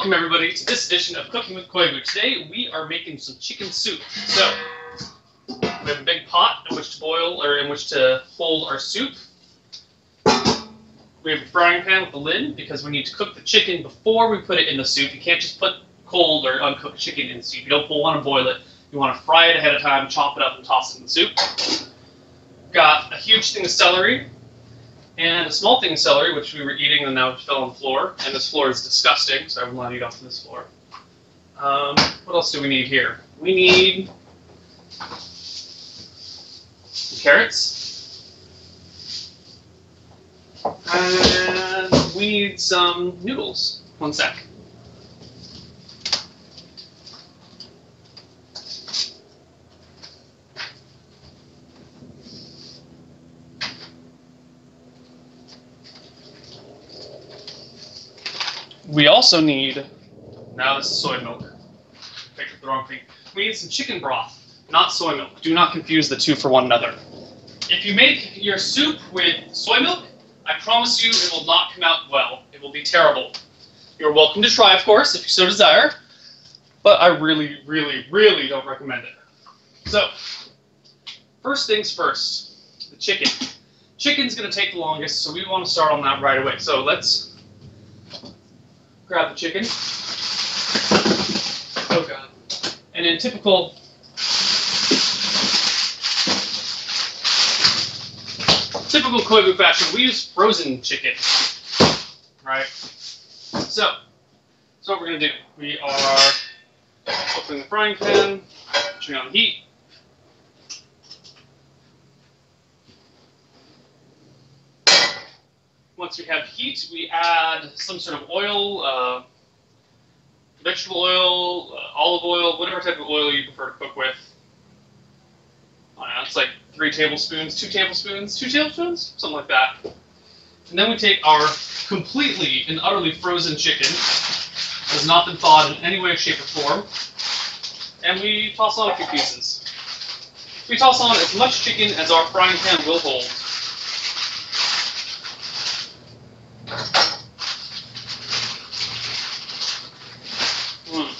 Welcome everybody to this edition of Cooking with Koibu. Today we are making some chicken soup. So we have a big pot in which to boil or in which to hold our soup. We have a frying pan with a lid because we need to cook the chicken before we put it in the soup. You can't just put cold or uncooked chicken in the soup. You don't want to boil it. You want to fry it ahead of time, chop it up, and toss it in the soup. Got a huge thing of celery, and a small thing celery, which we were eating and now it fell on the floor. And this floor is disgusting, so I will not eat off of this floor. Um, what else do we need here? We need carrots. And we need some noodles. One sec. We also need, now this is soy milk. Picked up the wrong thing. We need some chicken broth, not soy milk. Do not confuse the two for one another. If you make your soup with soy milk, I promise you it will not come out well. It will be terrible. You're welcome to try, of course, if you so desire, but I really, really, really don't recommend it. So, first things first, the chicken. Chicken's going to take the longest, so we want to start on that right away. So let's grab the chicken. Oh god. And in typical typical Koibu fashion, we use frozen chicken. Right? So, so what we're gonna do, we are opening the frying pan, turning on the heat. Once we have heat, we add some sort of oil, uh, vegetable oil, uh, olive oil, whatever type of oil you prefer to cook with. Know, it's like three tablespoons, two tablespoons, two tablespoons, something like that. And then we take our completely and utterly frozen chicken, has not been thawed in any way, shape, or form, and we toss on a few pieces. We toss on as much chicken as our frying pan will hold. Hmm.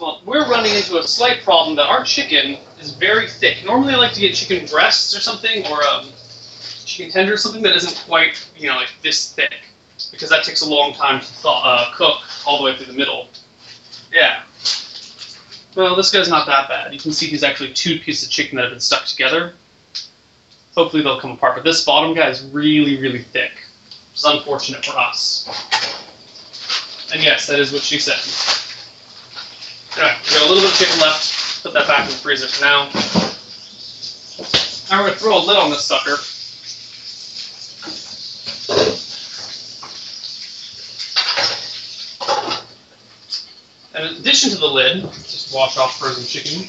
Well, we're running into a slight problem that our chicken is very thick. Normally, I like to get chicken breasts or something, or um, chicken tender, something that isn't quite, you know, like this thick, because that takes a long time to thaw, uh, cook all the way through the middle. Yeah. Well, this guy's not that bad. You can see he's actually two pieces of chicken that have been stuck together. Hopefully they'll come apart. But this bottom guy is really, really thick. Is unfortunate for us. And yes, that is what she said. Alright, we got a little bit of chicken left. Put that back in the freezer for now. Now we're going to throw a lid on this sucker. And in addition to the lid, just wash off frozen chicken,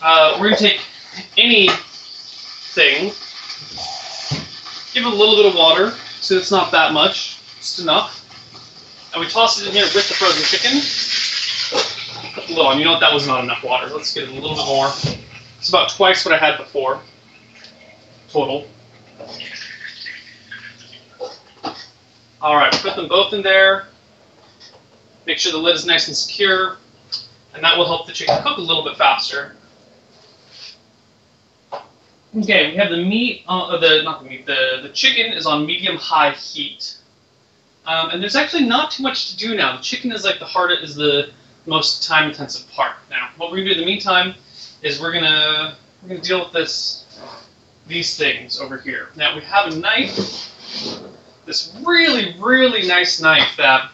uh, we're going to take anything, give it a little bit of water, so it's not that much, just enough, and we toss it in here with the frozen chicken. Lid on. You know what? That was not enough water. Let's get a little bit more. It's about twice what I had before, total. All right, put them both in there. Make sure the lid is nice and secure, and that will help the chicken cook a little bit faster. Okay, we have the meat, uh, the not the meat, the the chicken is on medium-high heat, um, and there's actually not too much to do now. The chicken is like the hardest, is the most time-intensive part. Now, what we're gonna do in the meantime is we're gonna we're gonna deal with this these things over here. Now we have a knife, this really really nice knife that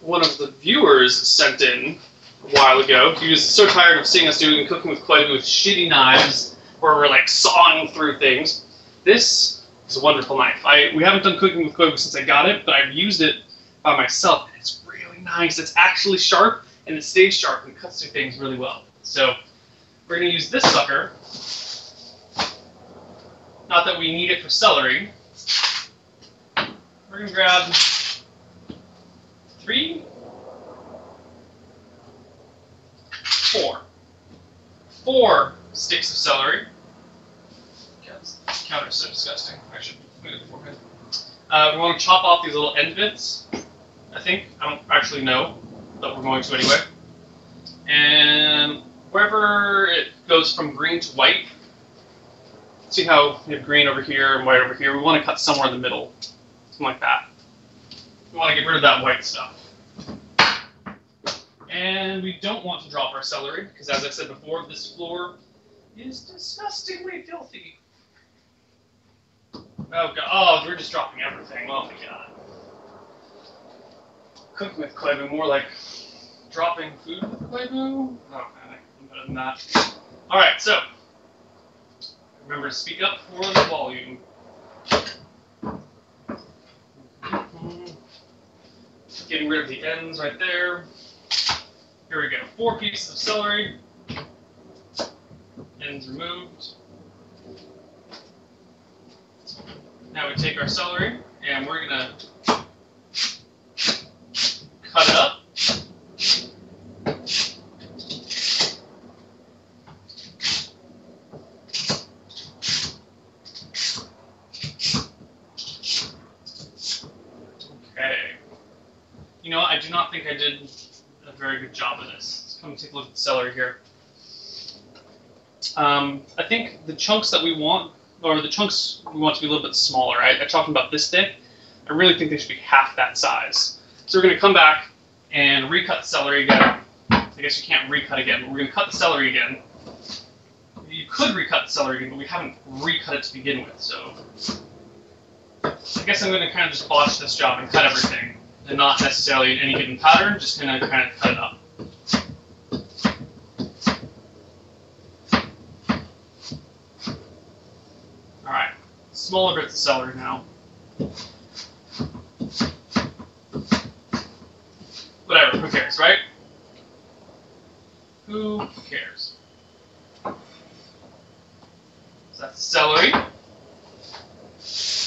one of the viewers sent in a while ago. He was so tired of seeing us doing cooking with Koibu with shitty knives where we're like sawing through things. This is a wonderful knife. I we haven't done cooking with Koibu since I got it, but I've used it by myself, and it's really nice. It's actually sharp, and it stays sharp and cuts through things really well. So we're gonna use this sucker. Not that we need it for celery. We're gonna grab three, four, four sticks of celery. Counter's so disgusting. I should move it beforehand. Uh, we want to chop off these little end bits. I think I don't actually know, but we're going to anyway. And wherever it goes from green to white, see how we have green over here and white over here. We want to cut somewhere in the middle, something like that. We want to get rid of that white stuff. And we don't want to drop our celery, because as I said before, this floor is disgustingly filthy. Oh god, oh, we're just dropping everything. Oh my god. Cooking with Koibu, more like dropping food with Koibu? Oh I'm better than that. Alright, so, remember to speak up for the volume. Getting rid of the ends right there. Here we go. Four pieces of celery. Ends removed. Now we take our celery and we're gonna cut it up. Okay. You know, I do not think I did a very good job of this. Let's come take a look at the celery here. Um, I think the chunks that we want, or the chunks we want to be a little bit smaller. I, I'm talking about this thick. I really think they should be half that size. So we're going to come back and recut the celery again. I guess you can't recut again, but we're going to cut the celery again. You could recut the celery again, but we haven't recut it to begin with, so I guess I'm going to kind of just botch this job and cut everything, and not necessarily in any given pattern, just going to kind of cut it up. Alright, smaller bits of celery now. Whatever, who cares, right? Who cares? So that's celery.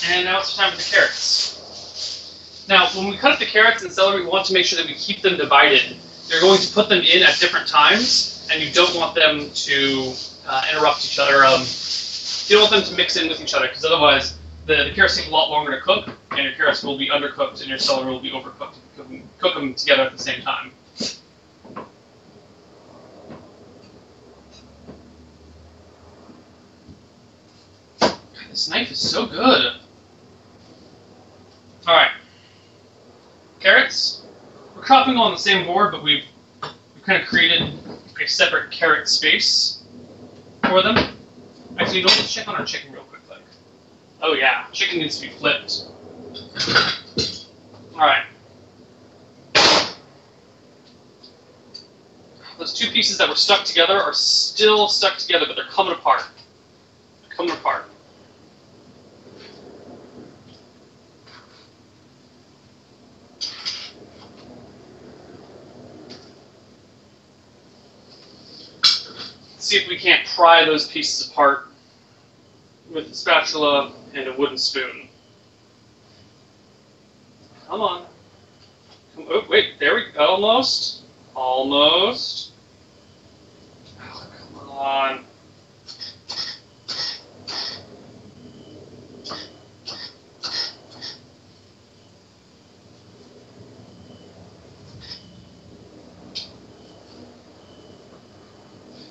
And now it's time for the carrots. Now, when we cut up the carrots and celery, we want to make sure that we keep them divided. You're going to put them in at different times, and you don't want them to uh, interrupt each other. Um, you don't want them to mix in with each other, because otherwise the, the carrots take a lot longer to cook, and your carrots will be undercooked, and your celery will be overcooked. Cook them, cook them together at the same time. This knife is so good. All right, carrots. We're cropping on the same board, but we've we've kind of created a separate carrot space for them. Actually, you know, let's check on our chicken real quick, like. Oh yeah, chicken needs to be flipped. All right. Those two pieces that were stuck together are still stuck together, but they're coming apart. They're coming apart. see if we can't pry those pieces apart with a spatula and a wooden spoon. Come on. Oh, wait, there we go. Almost. Almost. Oh, come on.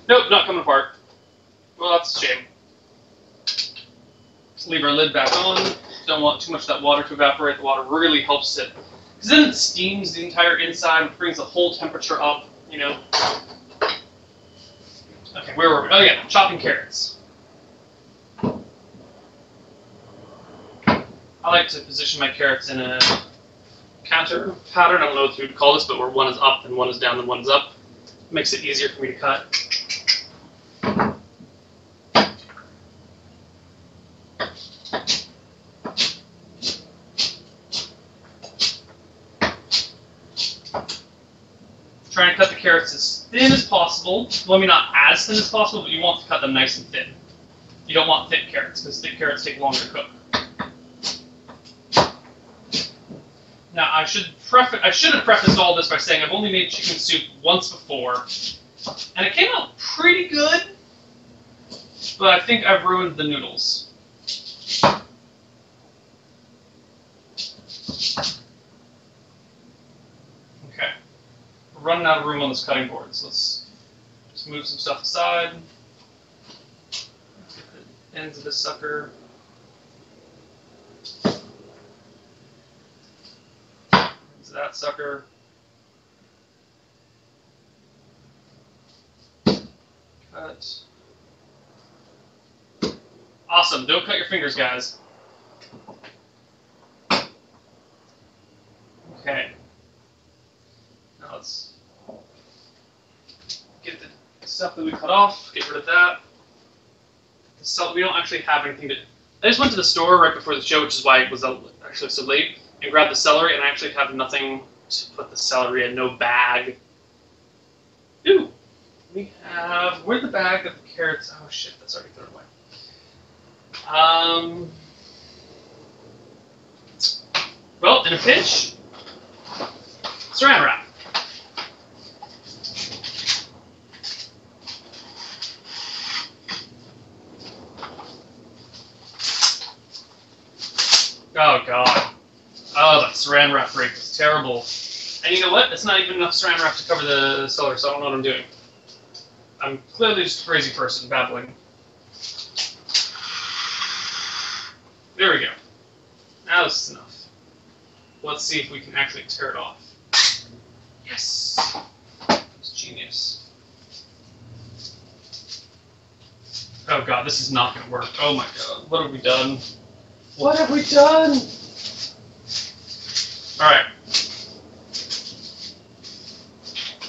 Nope, not coming apart. Well, that's a shame. Just leave our lid back on. Don't want too much of that water to evaporate. The water really helps it. Because then it steams the entire inside, which brings the whole temperature up, you know. Okay, where were we? Oh yeah, chopping carrots. I like to position my carrots in a counter pattern. I don't know what you'd call this, but where one is up, and one is down, and one is up. Makes it easier for me to cut. Try and cut the carrots as thin as possible. Well, I mean, not as thin as possible, but you want to cut them nice and thin. You don't want thick carrots, because thick carrots take longer to cook. Now, I should preface, I should have prefaced all this by saying I've only made chicken soup once before, and it came out pretty good, but I think I've ruined the noodles. Running out of room on this cutting board, so let's just move some stuff aside. Get the ends of this sucker. Ends of that sucker. Cut. Awesome. Don't cut your fingers, guys. Okay. Now let's get the stuff that we cut off, get rid of that. Cell, we don't actually have anything to. I just went to the store right before the show, which is why it was actually so late, and grabbed the celery, and I actually have nothing to put the celery in, no bag. Ooh, we have, where's the bag of the carrots? Oh shit, that's already thrown away. Um, well, in a pinch, saran wrap. Oh god. Oh, that saran wrap break was terrible. And you know what? It's not even enough saran wrap to cover the celery, so I don't know what I'm doing. I'm clearly just a crazy person babbling. There we go. Now this is enough. Let's see if we can actually tear it off. Yes! It's genius. Oh god, this is not gonna work. Oh my god, what have we done? What have we done? Alright.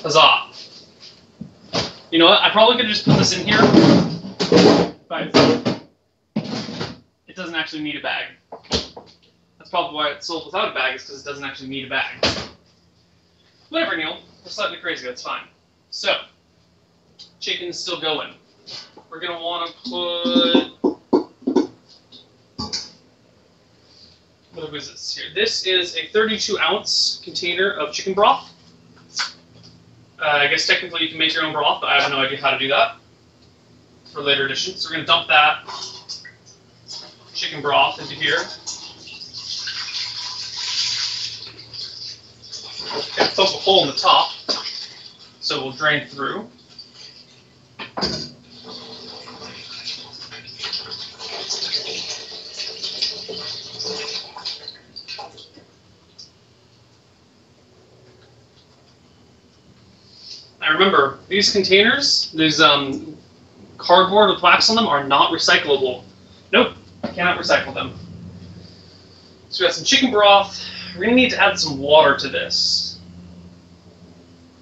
Huzzah. You know what? I probably could just put this in here by. It doesn't actually need a bag. That's probably why it's sold without a bag, is because it doesn't actually need a bag. Whatever, Neal. We're slightly crazy, that's fine. So, chicken's still going. We're gonna wanna put what is this here? This is a 32 ounce container of chicken broth. Uh, I guess technically you can make your own broth, but I have no idea how to do that for later editions. So we're going to dump that chicken broth into here. And poke a hole in the top, so it will drain through. Now remember, these containers, these um, cardboard with wax on them, are not recyclable. Nope, cannot recycle them. So we got some chicken broth. We're gonna need to add some water to this.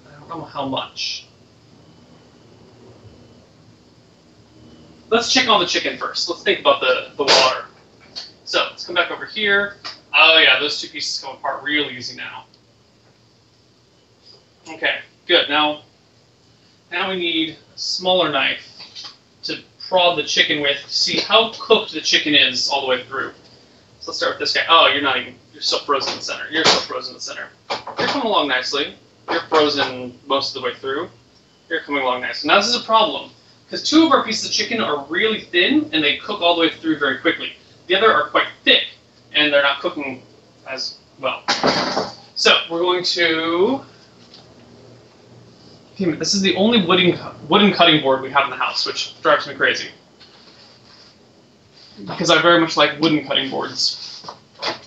I don't know how much. Let's check on the chicken first. Let's think about the, the water. So let's come back over here. Oh yeah, those two pieces come apart real easy now. Okay, good. Now now we need a smaller knife to prod the chicken with to see how cooked the chicken is all the way through. So let's start with this guy. Oh, you're not even, you're still frozen in the center. You're still frozen in the center. You're coming along nicely. You're frozen most of the way through. You're coming along nicely. Now this is a problem, because two of our pieces of chicken are really thin and they cook all the way through very quickly. The other are quite thick and they're not cooking as well. So we're going to this is the only wooden wooden cutting board we have in the house, which drives me crazy. Because I very much like wooden cutting boards.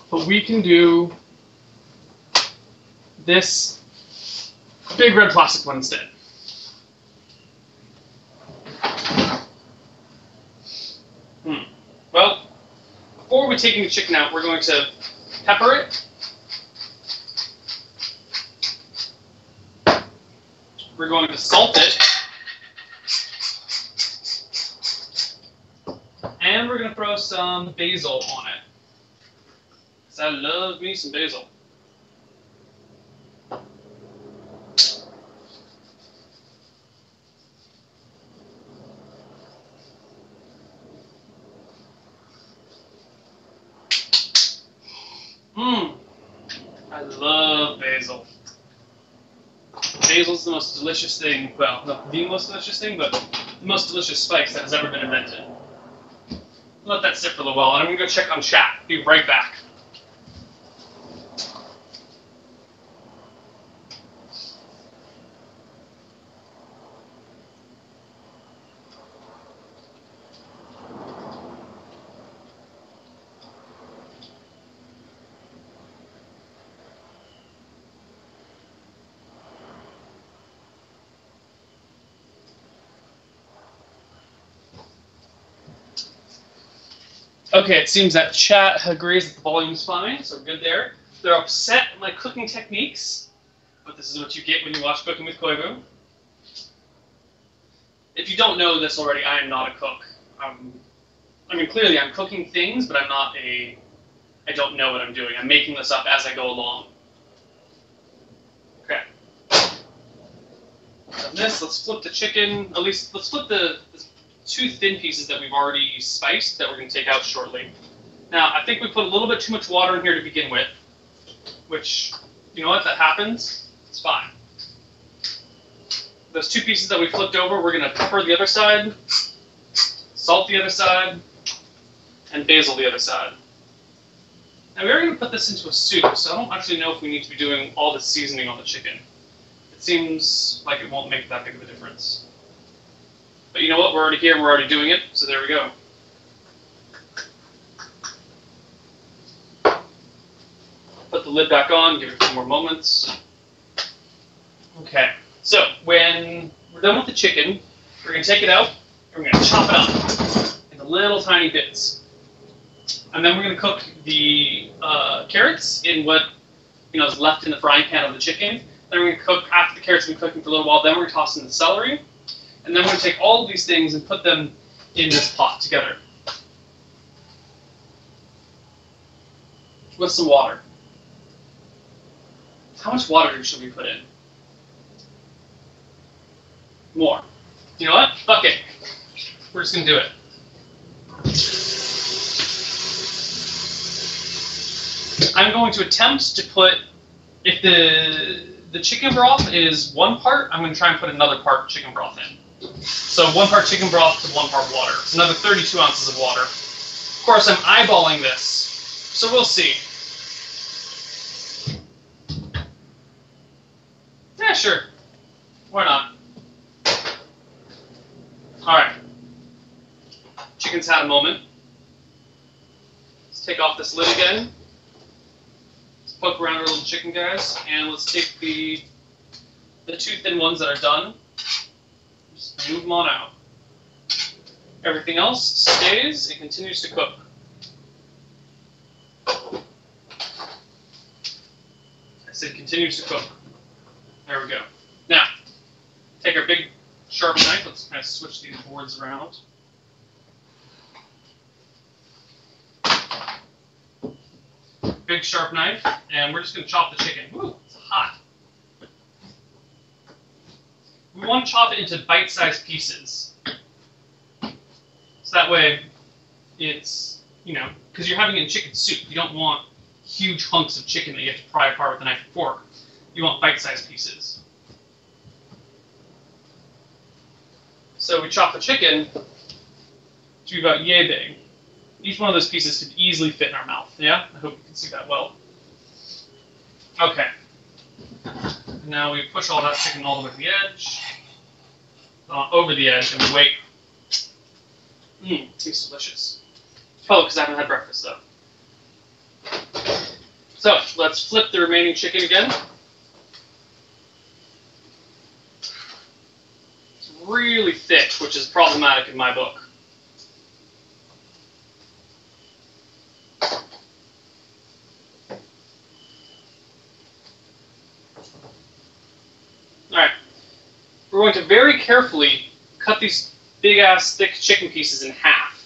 But we can do this big red plastic one instead. Hmm. Well, before we take the chicken out, we're going to pepper it We're going to salt it. And we're going to throw some basil on it. Because I love me some basil. Mmm. I love basil the most delicious thing, well, not the most delicious thing, but the most delicious spice that has ever been invented. Let that sit for a little while, and I'm going to go check on chat. Be right back. Okay, it seems that chat agrees that the volume's fine, so good there. They're upset at my cooking techniques, but this is what you get when you watch Cooking with Koibu. If you don't know this already, I am not a cook. Um, I mean, clearly I'm cooking things, but I'm not a. I don't know what I'm doing. I'm making this up as I go along. Okay. Done this. Let's flip the chicken. At least let's flip the two thin pieces that we've already spiced that we're going to take out shortly. Now, I think we put a little bit too much water in here to begin with, which, you know what, that happens. It's fine. Those two pieces that we flipped over, we're going to pepper the other side, salt the other side, and basil the other side. Now, we are going to put this into a soup, so I don't actually know if we need to be doing all the seasoning on the chicken. It seems like it won't make that big of a difference. But you know what? We're already here we're already doing it, so there we go. Put the lid back on, give it a few more moments. Okay, so when we're done with the chicken, we're going to take it out and we're going to chop it up into little tiny bits. And then we're going to cook the uh, carrots in what you know is left in the frying pan of the chicken. Then we're going to cook after the carrots have been cooking for a little while. Then we're going to toss in the celery. And then we're going to take all of these things and put them in this pot together. With some water. How much water should we put in? More. You know what? Fuck it. We're just going to do it. I'm going to attempt to put, if the the chicken broth is one part, I'm going to try and put another part chicken broth in. So one part chicken broth to one part water. It's another 32 ounces of water. Of course, I'm eyeballing this, so we'll see. Yeah, sure. Why not? All right. Chicken's had a moment. Let's take off this lid again. Let's poke around our little chicken guys, and let's take the the two thin ones that are done. Move them on out. Everything else stays and continues to cook. I said continues to cook. There we go. Now, take our big sharp knife. Let's kind of switch these boards around. Big sharp knife, and we're just going to chop the chicken. Ooh, it's hot. We want to chop it into bite-sized pieces. So that way, it's, you know, because you're having it in chicken soup. You don't want huge hunks of chicken that you have to pry apart with a knife and fork. You want bite-sized pieces. So we chop the chicken to be about yay big. Each one of those pieces could easily fit in our mouth. Yeah? I hope you can see that well. Okay. Now we push all that chicken all the way to the edge, uh, over the edge, and we wait. Mmm, tastes delicious. Probably because I haven't had breakfast though. So let's flip the remaining chicken again. It's really thick, which is problematic in my book. Alright. We're going to very carefully cut these big ass thick chicken pieces in half.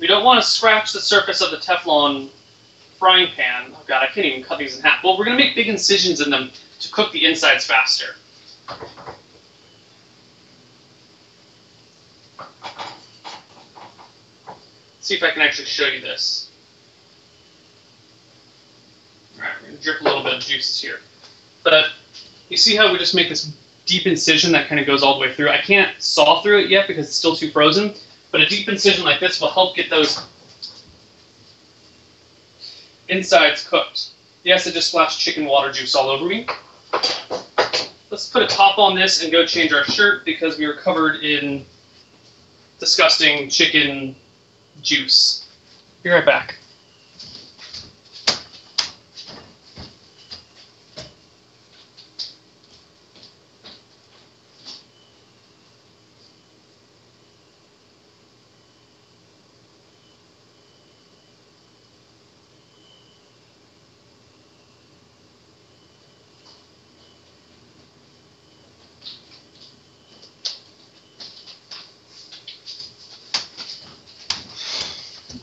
We don't want to scratch the surface of the Teflon frying pan. Oh god, I can't even cut these in half. Well, we're going to make big incisions in them to cook the insides faster. see if I can actually show you this. Alright, we're going to drip a little bit of juices here. But you see how we just make this deep incision that kind of goes all the way through? I can't saw through it yet because it's still too frozen, but a deep incision like this will help get those insides cooked. Yes, I just splashed chicken water juice all over me. Let's put a top on this and go change our shirt because we were covered in disgusting chicken juice. Be right back.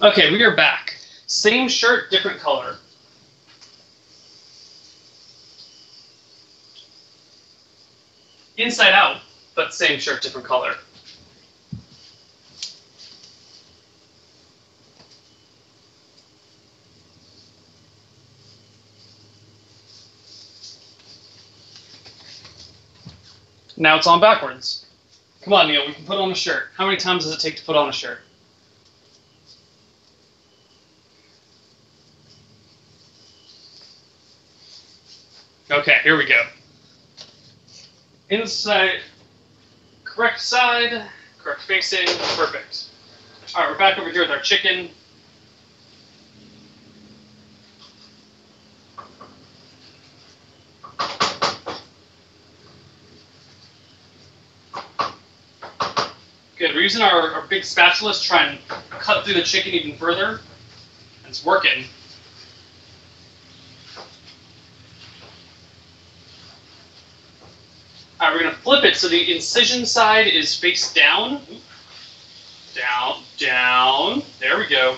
Okay, we are back. Same shirt, different color. Inside out, but same shirt, different color. Now it's on backwards. Come on, Neal, we can put on a shirt. How many times does it take to put on a shirt? Okay, here we go. Inside, correct side, correct facing, perfect. All right, we're back over here with our chicken. Good, we're using our, our big spatulas to try and cut through the chicken even further. It's working. All right, we're gonna flip it so the incision side is face down. Down, down. There we go.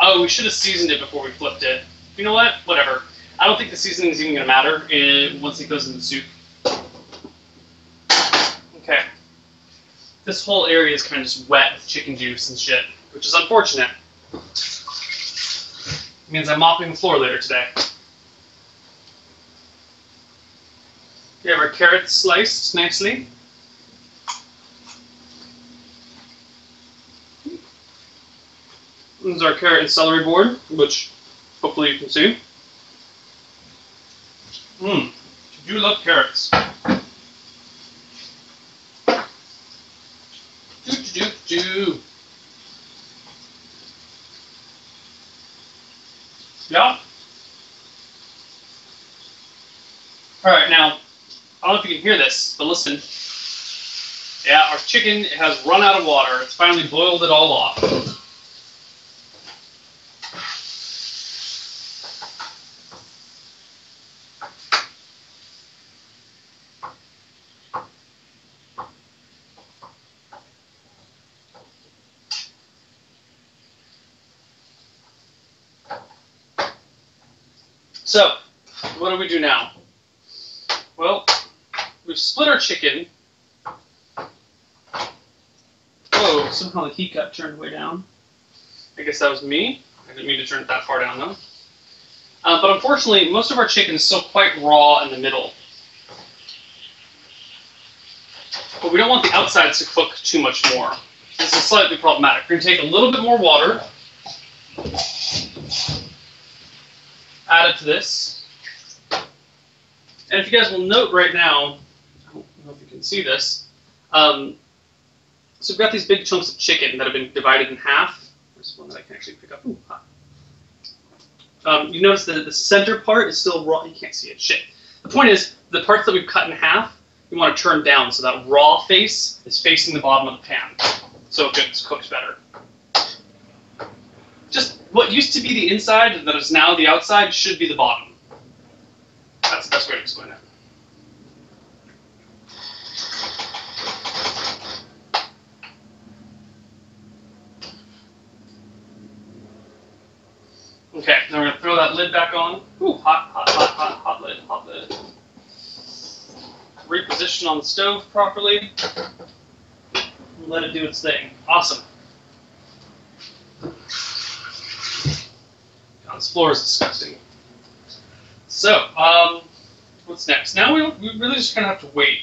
Oh, we should have seasoned it before we flipped it. You know what? Whatever. I don't think the seasoning is even gonna matter in, once it goes in the soup. Okay. This whole area is kind of just wet with chicken juice and shit, which is unfortunate. It means I'm mopping the floor later today. We have our carrots sliced nicely. This is our carrot and celery board, which hopefully you can see. Mmm, do love carrots. Do do do. Yeah. All right, now I don't know if you can hear this, but listen. Yeah, our chicken has run out of water. It's finally boiled it all off. So, what do we do now? Well, we've split our chicken. Whoa, somehow the heat got turned way down. I guess that was me. I didn't mean to turn it that far down though. Uh, but unfortunately, most of our chicken is still quite raw in the middle. But we don't want the outsides to cook too much more. This is slightly problematic. We're going to take a little bit more water, add it to this. And if you guys will note right now, I don't know if you can see this. Um, so we've got these big chunks of chicken that have been divided in half. There's one that I can actually pick up. Ooh. Um, you notice that the center part is still raw. You can't see it. Shit. The point is, the parts that we've cut in half, you want to turn down so that raw face is facing the bottom of the pan. So it gets cooked better. Just what used to be the inside that is now the outside should be the bottom. That's the best way to explain it. Okay, now we're gonna throw that lid back on. Ooh, hot, hot, hot, hot, hot lid, hot lid. Reposition on the stove properly. Let it do its thing. Awesome. God, this floor is disgusting. So, um, what's next? Now we, we really just kind of have to wait.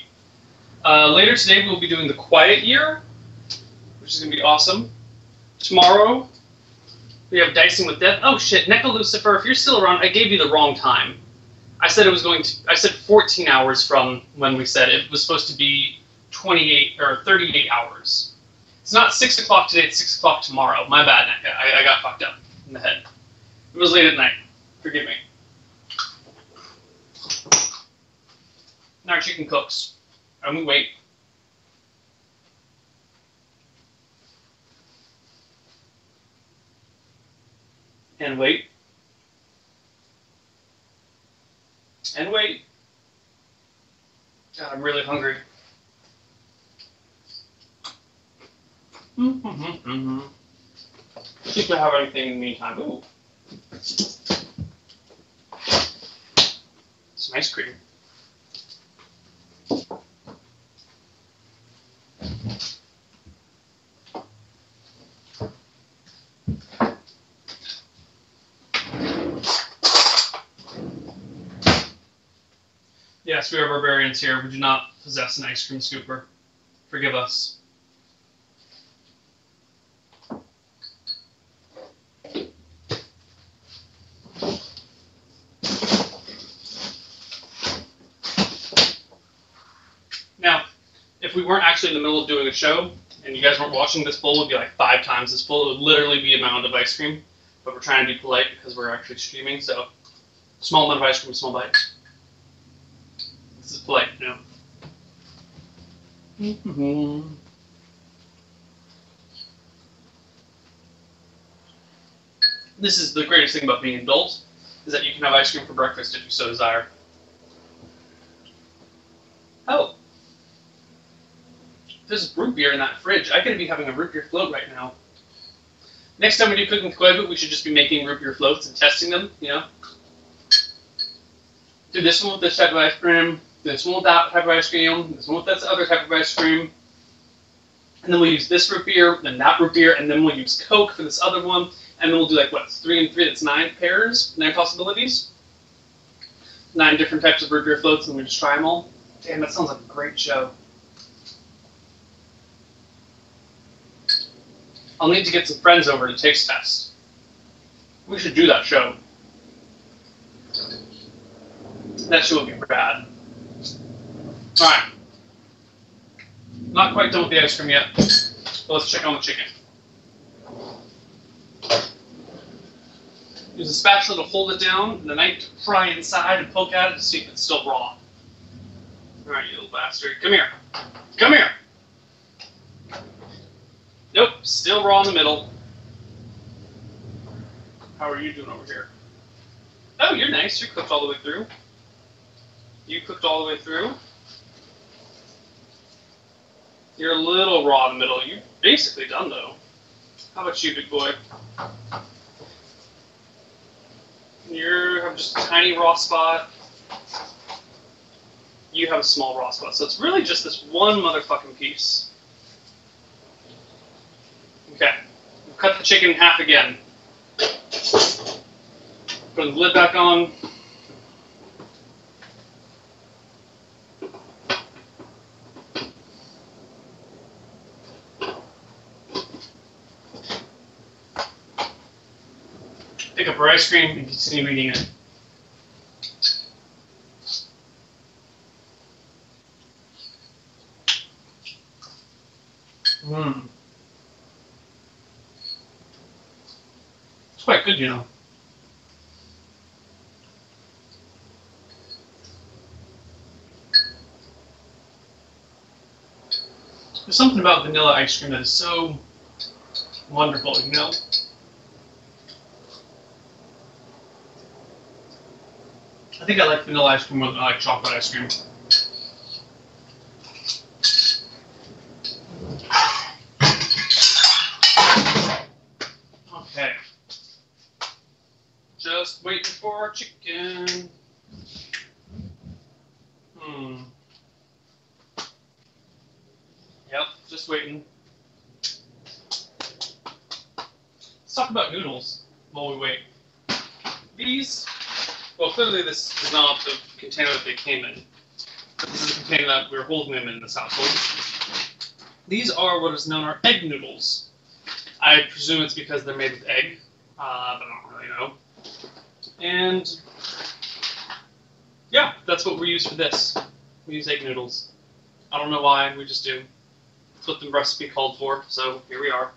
Uh, later today, we'll be doing the Quiet Year, which is going to be awesome. Tomorrow, we have Dicing with Death. Oh shit, Neca Lucifer, if you're still around, I gave you the wrong time. I said it was going to, I said 14 hours from when we said it was supposed to be 28 or 38 hours. It's not 6 o'clock today, it's 6 o'clock tomorrow. My bad, Neca. I, I got fucked up in the head. It was late at night. Forgive me. Now chicken cooks. And we wait. And wait. And wait. God, I'm really hungry. Mm-hmm. Mm-hmm. See if I have anything in the meantime. Ooh. Some ice cream. Yes, we are barbarians here. We do not possess an ice cream scooper. Forgive us. Now, if we weren't actually in the middle of doing a show and you guys weren't watching, this bowl would be like five times this full. It would literally be a mound of ice cream. But we're trying to be polite because we're actually streaming, so small amount of ice cream, small bites. You know. Mm-hmm. This is the greatest thing about being an adult, is that you can have ice cream for breakfast if you so desire. Oh. There's root beer in that fridge. I could be having a root beer float right now. Next time we do cooking with Koibu, we should just be making root beer floats and testing them, you know? Do this one with this type of ice cream, this one with that type of ice cream, this one with this other type of ice cream. And then we'll use this root beer, then that root beer, and then we'll use Coke for this other one. And then we'll do like, what, three and three? That's nine pairs, nine possibilities. Nine different types of root beer floats, and we just try them all. Damn, that sounds like a great show. I'll need to get some friends over to taste test. We should do that show. That show would be rad. Alright. Not quite done with the ice cream yet. But let's check on the chicken. Use a spatula to hold it down, and the knife to pry inside and poke at it to see if it's still raw. Alright, you little bastard. Come here. Come here! Nope, still raw in the middle. How are you doing over here? Oh, you're nice. You're cooked all the way through. You cooked all the way through. You're a little raw in the middle. You're basically done, though. How about you, big boy? You have just a tiny raw spot. You have a small raw spot. So it's really just this one motherfucking piece. Okay. Cut the chicken in half again. Put the lid back on. Pick up our ice cream and continue eating it. Mmm. It's quite good, you know. There's something about vanilla ice cream that is so wonderful, you know? I think I like vanilla ice cream more than I like chocolate ice cream. Okay. Just waiting for our chicken. Hmm. Yep, just waiting. Let's talk about noodles while we wait. These, well, clearly this is not the container that they came in. This is the container that we're holding them in this household. These are what is known as egg noodles. I presume it's because they're made with egg, uh, but I don't really know. And yeah, that's what we use for this. We use egg noodles. I don't know why, we just do. It's what the recipe called for, so here we are.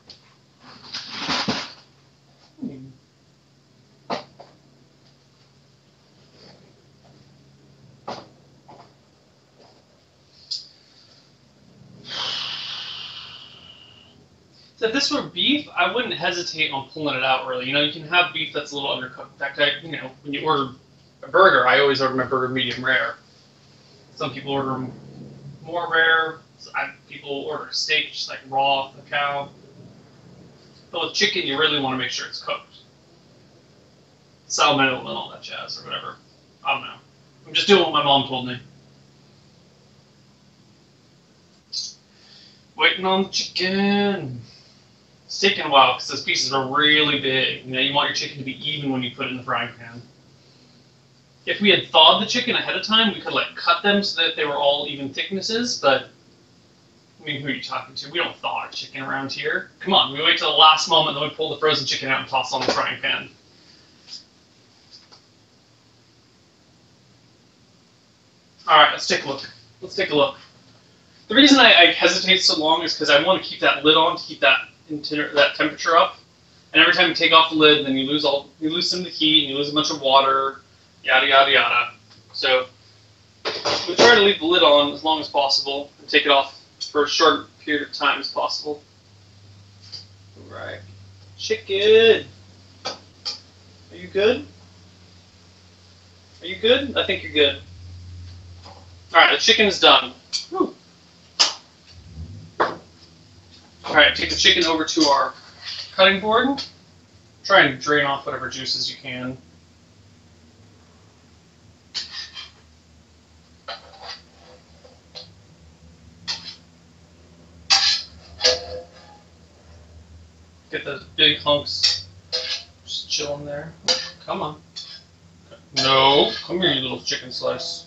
If this were beef, I wouldn't hesitate on pulling it out really. You know, you can have beef that's a little undercooked. In fact, I, you know, when you order a burger, I always order my burger medium rare. Some people order more rare. I, people order steak just like raw off the cow. But with chicken, you really want to make sure it's cooked. Salmonella and all that jazz, or whatever. I don't know. I'm just doing what my mom told me. Waiting on the chicken. It's taking a while because those pieces are really big. You know, you want your chicken to be even when you put it in the frying pan. If we had thawed the chicken ahead of time, we could like cut them so that they were all even thicknesses. But I mean, who are you talking to? We don't thaw our chicken around here. Come on, we wait till the last moment, then we pull the frozen chicken out and toss it on the frying pan. All right, let's take a look. Let's take a look. The reason I, I hesitate so long is because I want to keep that lid on to keep that that temperature up. And every time you take off the lid, then you lose all you lose some of the heat and you lose a bunch of water, yada yada yada. So we try to leave the lid on as long as possible and take it off for a short period of time as possible. All right, chicken. Are you good? Are you good? I think you're good. All right, the chicken is done. Whew. All right, take the chicken over to our cutting board. Try and drain off whatever juices you can. Get those big hunks just chilling there. Come on. No, come here, you little chicken slice.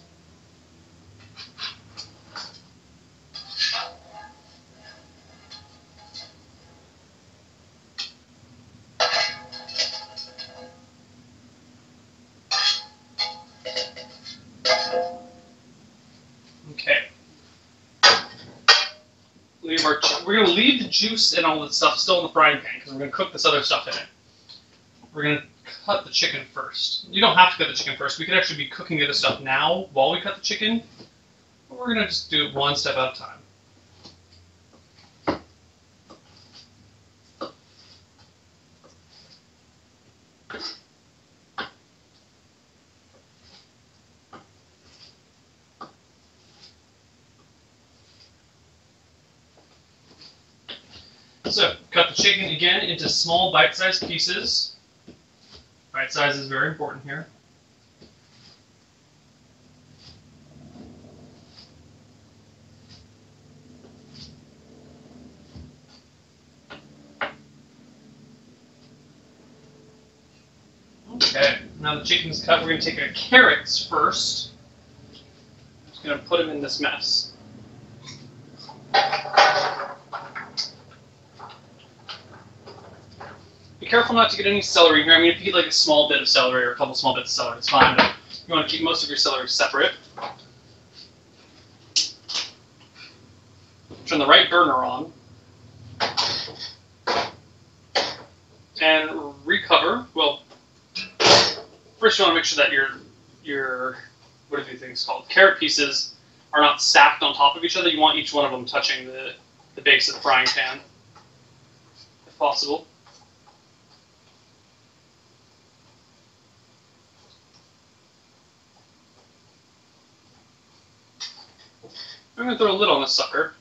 Juice and all that stuff still in the frying pan because we're gonna cook this other stuff in it. We're gonna cut the chicken first. You don't have to cut the chicken first. We could actually be cooking the other stuff now while we cut the chicken. But we're gonna just do it one step at a time. So, cut the chicken again into small bite-sized pieces. Bite size is very important here. Okay, now the chicken's cut. We're going to take our carrots first. I'm Just going to put them in this mess. Careful not to get any celery here. I mean, if you get like a small bit of celery or a couple small bits of celery, it's fine. But you want to keep most of your celery separate. Turn the right burner on. And recover. Well, first you want to make sure that your your what are these things called? Carrot pieces are not stacked on top of each other. You want each one of them touching the, the base of the frying pan, if possible. I'm gonna throw a lid on this sucker.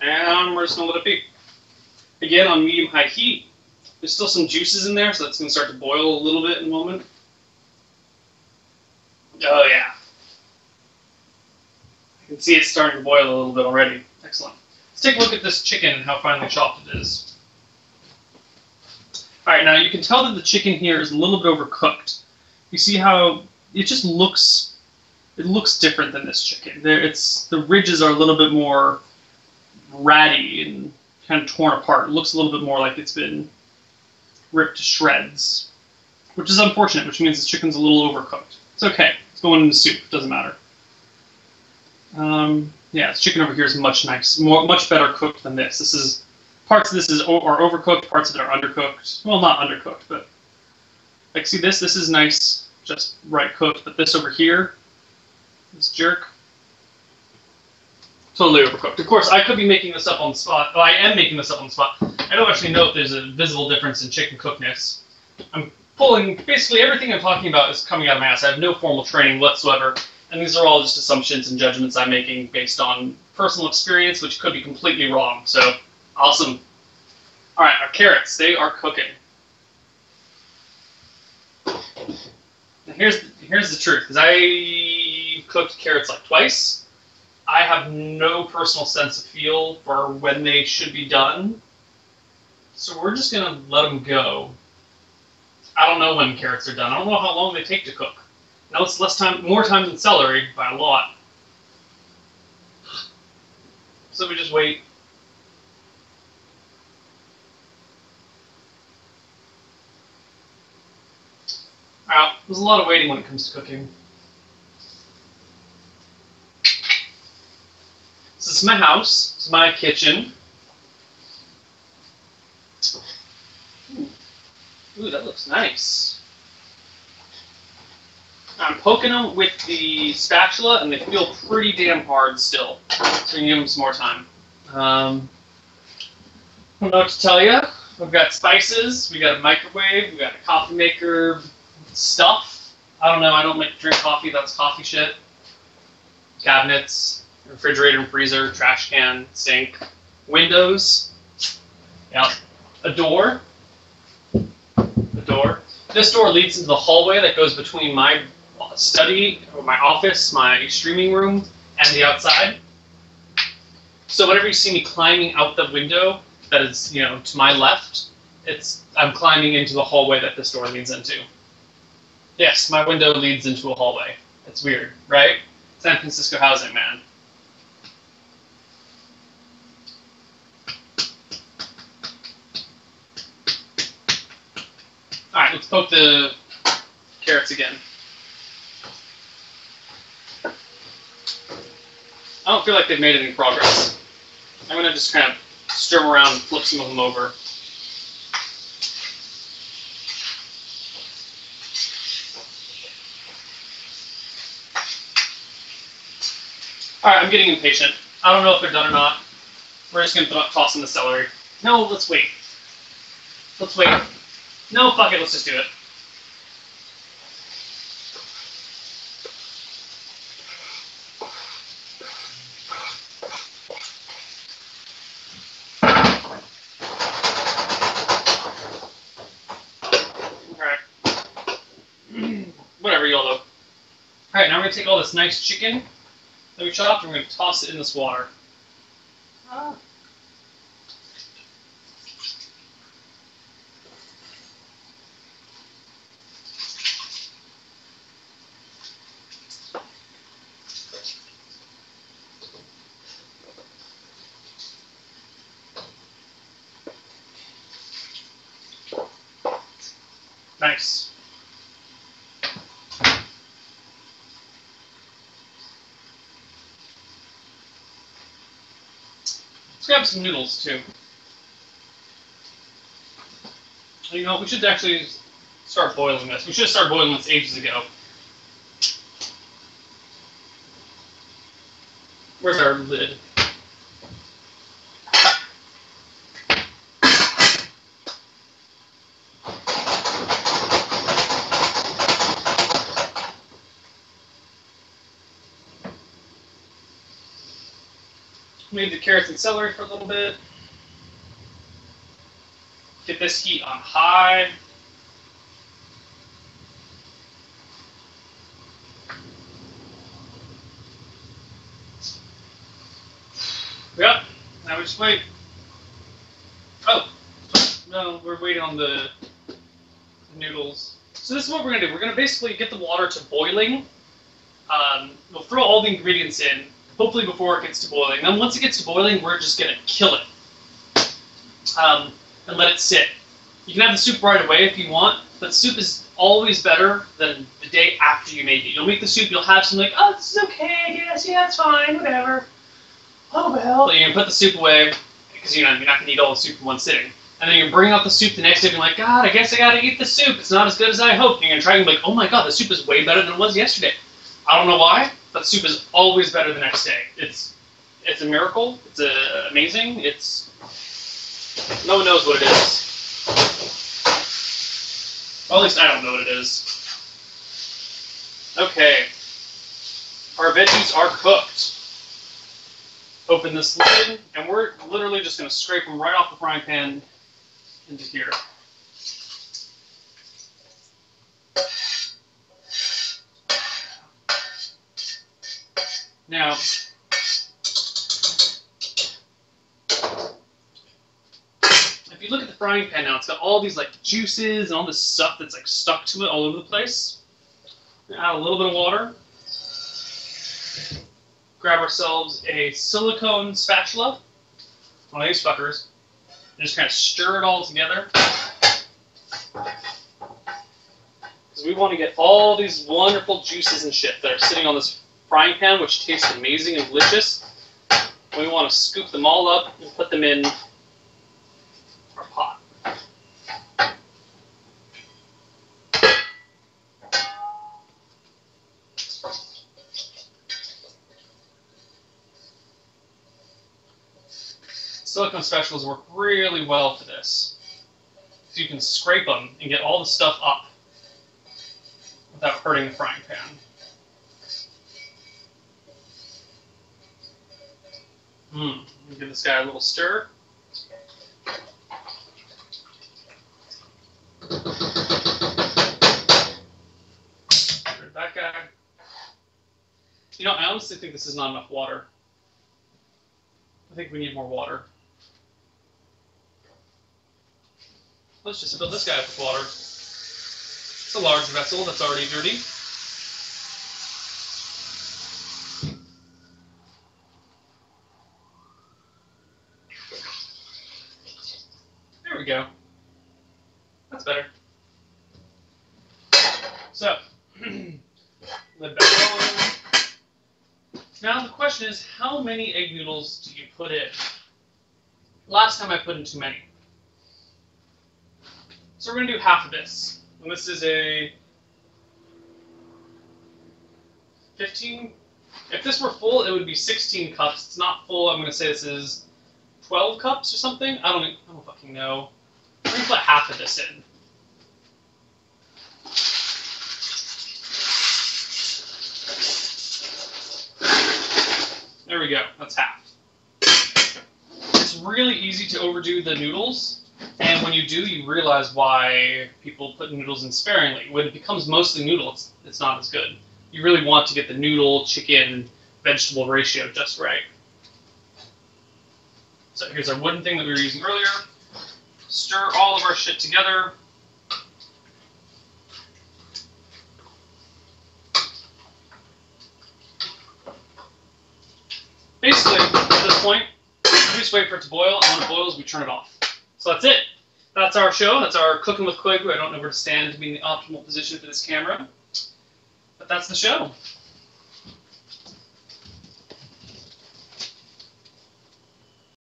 And we're just gonna let it be. Again, on medium-high heat. There's still some juices in there, so it's gonna start to boil a little bit in a moment. Oh yeah. I can see it's starting to boil a little bit already. Excellent. Let's take a look at this chicken and how finely chopped it is. Alright, now you can tell that the chicken here is a little bit overcooked. You see how it just looks it looks different than this chicken. There, it's the ridges are a little bit more ratty and kind of torn apart. It looks a little bit more like it's been ripped to shreds, which is unfortunate. Which means the chicken's a little overcooked. It's okay. It's going in the soup. It Doesn't matter. Um, yeah, this chicken over here is much nice, more much better cooked than this. This is parts of this is are overcooked, parts of it are undercooked. Well, not undercooked, but like see this. This is nice, just right cooked. But this over here this jerk. Totally overcooked. Of course, I could be making this up on the spot. Well, I am making this up on the spot. I don't actually know if there's a visible difference in chicken cookness. I'm pulling basically everything I'm talking about is coming out of my ass. I have no formal training whatsoever, and these are all just assumptions and judgments I'm making based on personal experience, which could be completely wrong. So, awesome. All right, our carrots, they are cooking. Here's here's the truth, because I cooked carrots like twice. I have no personal sense of feel for when they should be done, so we're just gonna let them go. I don't know when carrots are done. I don't know how long they take to cook. Now it's less time, more time than celery by a lot. So we just wait. Alright, there's a lot of waiting when it comes to cooking. This is my house. This is my kitchen. Ooh, that looks nice. I'm poking them with the spatula, and they feel pretty damn hard still. So you can give them some more time. Um, I don't know what to tell you. We've got spices, we got a microwave, we got a coffee maker, stuff. I don't know. I don't make drink coffee. That's coffee shit. Cabinets, refrigerator and freezer, trash can, sink, windows. Yeah, a door. A door. This door leads into the hallway that goes between my study, or my office, my streaming room, and the outside. So whenever you see me climbing out the window that is, you know, to my left, it's I'm climbing into the hallway that this door leads into. Yes, my window leads into a hallway. It's weird, right? San Francisco housing, man. Alright, let's poke the carrots again. I don't feel like they've made any progress. I'm gonna just kind of stir them around and flip some of them over. Alright, I'm getting impatient. I don't know if they're done or not. We're just gonna toss in the celery. No, let's wait. Let's wait. No, fuck it, let's just do it. Alright. Now we're gonna take all this nice chicken that we chopped and we're gonna toss it in this water. Ah. Nice. Let's grab some noodles too. You know, we should actually start boiling this. We should started boiling this ages ago. Where's our lid? Leave the carrots and celery for a little bit. Get this heat on high. Yep. Now we just wait. Oh, no, we're waiting on the noodles. So this is what we're gonna do. We're gonna basically get the water to boiling. Um, we'll throw all the ingredients in, hopefully before it gets to boiling. Then once it gets to boiling, we're just gonna kill it um, and let it sit. You can have the soup right away if you want, but soup is always better than the day after you make it. You'll make the soup, you'll have some like, oh, this is okay, guess, yeah, it's fine, whatever. Oh well. But you can put the soup away because you know you're not gonna eat all the soup in one sitting. And then you bring out the soup the next day and you're like, God, I guess I gotta eat the soup. It's not as good as I hoped. And you're gonna try and be like, oh my god, the soup is way better than it was yesterday. I don't know why, but soup is always better the next day. It's it's a miracle. It's uh, amazing. It's no one knows what it is. Well, at least I don't know what it is. Okay. Our veggies are cooked. Open this lid, and we're literally just going to scrape them right off the frying pan into here. Now, if you look at the frying pan now, it's got all these like juices and all this stuff that's like stuck to it all over the place. Add a little bit of water. Grab ourselves a silicone spatula, one of these fuckers, and just kind of stir it all together. Because we want to get all these wonderful juices and shit that are sitting on this frying pan, which tastes amazing and delicious. We want to scoop them all up and put them in our pot. Silicone spatulas work really well for this. So you can scrape them and get all the stuff up without hurting the frying pan. Hmm. Give this guy a little stir. that guy. You know, I honestly think this is not enough water. I think we need more water. Let's just fill this guy up with water. It's a large vessel that's already dirty. There we go. That's better. So, back on. Now the question is, how many egg noodles do you put in? Last time I put in too many. So we're going to do half of this. And this is a 15. If this were full, it would be 16 cups. It's not full. I'm going to say this is 12 cups or something. I don't, I don't fucking know. We're going to put half of this in. There we go. That's half. It's really easy to overdo the noodles. And when you do, you realize why people put noodles in sparingly. When it becomes mostly noodles, it's, it's not as good. You really want to get the noodle, chicken, vegetable ratio just right. So here's our wooden thing that we were using earlier. Stir all of our shit together. Basically, at this point, we just wait for it to boil, and when it boils, we turn it off. So that's it. That's our show. That's our cooking with Koibu. I don't know where to stand to be in the optimal position for this camera. But that's the show.